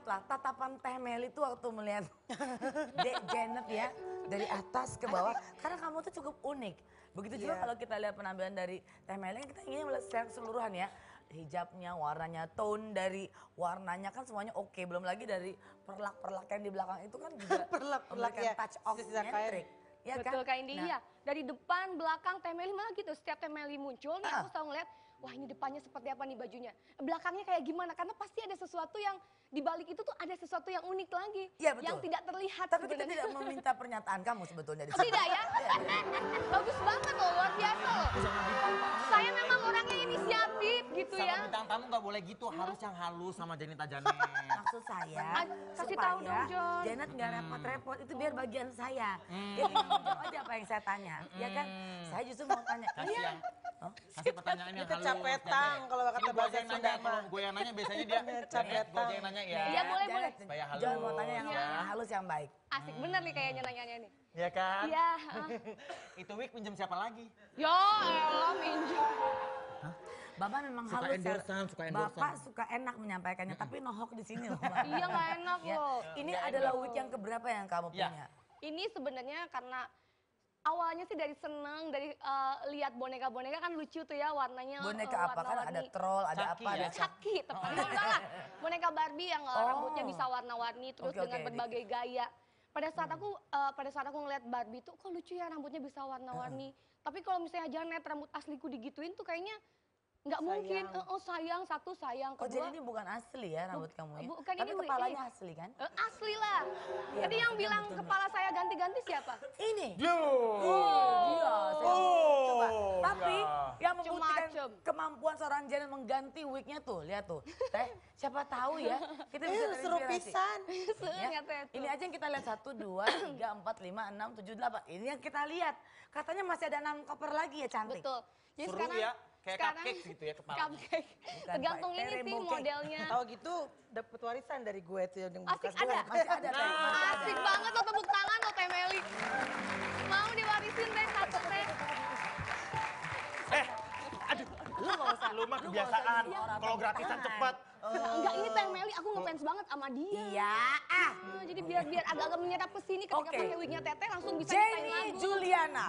lah tatapan Teh Meli itu waktu melihat Dek Janet ya dari atas ke bawah karena kamu tuh cukup unik. Begitu juga Iya. kalau kita lihat penampilan dari Teh Meli kita ingin melihat secara keseluruhan ya. Hijabnya, warnanya, tone dari warnanya kan semuanya oke. Belum lagi dari perlak-perlak yang di belakang itu kan juga Perlak-perlak memberikan ya, touch of nyentrik. Ya Betul Kak Indi, Nah, iya. Dari depan, belakang, Temeli malah gitu. Setiap Temeli muncul nih Ah. aku selalu ngeliat, wah ini depannya seperti apa nih bajunya. Belakangnya kayak gimana, karena pasti ada sesuatu yang di balik itu tuh ada sesuatu yang unik lagi. Iya, betul. Yang tidak terlihat Tapi kita sebenarnya. tidak meminta pernyataan kamu sebetulnya di Oh, sini. tidak ya? Bagus banget loh, luar biasa loh. Saya memang orangnya inisiatif gitu Sama ya. bintang tamu nggak boleh gitu, harus yang halus sama Janita Janet. Maksud saya kasih tahu dong, John. Janet nggak repot-repot itu biar bagian saya. Hmm. Jadi jawab aja apa yang saya tanya, ya kan? Saya justru mau tanya. Kasih Iya. yang kasih pertanyaan yang halus. capetang, kalau kata Ini gue bahasa aja yang nanya, Sunda mah. gue yang nanya biasanya dia gue Capetang. aja yang nanya ya. Iya, boleh, boleh. Supaya halus. John mau tanya yang, Iya. yang halus yang baik. Asik bener nih kayaknya nanyanya nih. Ya kan? Iya. Itu wig pinjam siapa lagi? Ya elah minjem. Bapak memang Suka halus. endorsean, suka endorsean. Bapak suka enak menyampaikannya, tapi nohok di sini loh. Iya nggak enak Ya. loh. Ini adalah wig yang keberapa yang kamu Ya. punya? Ini sebenarnya karena awalnya sih dari seneng, dari eh, lihat boneka-boneka kan lucu tuh ya warnanya. Boneka eh, apa kan ada troll, ada Chucky apa, ya? ada Chucky, tepatnya salah. Boneka Barbie yang eh, Oh. rambutnya bisa warna-warni terus Oke, dengan berbagai gaya. Pada saat aku eh, pada saat aku ngeliat Barbie tuh kok lucu ya rambutnya bisa warna-warni. Tapi kalau misalnya Janet rambut asliku digituin tuh kayaknya nggak mungkin. Sayang. Eh, oh sayang satu sayang Oh kedua. jadi ini bukan asli ya rambut Bu- kamu ya? bukan, Tapi ini kepalanya ini. asli kan? Eh, asli lah. Iya, Tadi yang bilang betul. kepala saya ganti-ganti siapa? Ini. Yo. Iya, saya Oh, coba. Tapi ya. yang membuktikan kemampuan seorang Janet mengganti wignya tuh, lihat tuh. Teh, siapa tahu ya kita bisa Eh, seru pisan. Ya. itu. Ini aja yang kita lihat satu, dua, tiga, empat, lima, enam, tujuh, delapan. Ini yang kita lihat. Katanya masih ada enam koper lagi ya cantik. Betul. Jadi Seru sekarang, ya, kayak sekarang, cupcake gitu ya kepalanya. Cupcake. Bukan, Tergantung ini sih modelnya. Tahu gitu dapat warisan dari gue tuh yang Asik bekas ada. Masih ada masih ada. Asik banget lo tepuk tangan lo Teh Meli. Mau diwarisin Teh satu Teh. Eh, aduh, lu nggak usah, lu mah kebiasaan. Kalau gratisan tahan. cepet. Enggak ini Teh Meli aku ngefans banget sama dia. Iya, ah. Nah, jadi biar biar agak-agak menyerap ke sini ketika Oke. pakai wignya Teteh langsung bisa nyanyi Jenny lagu. Juliana.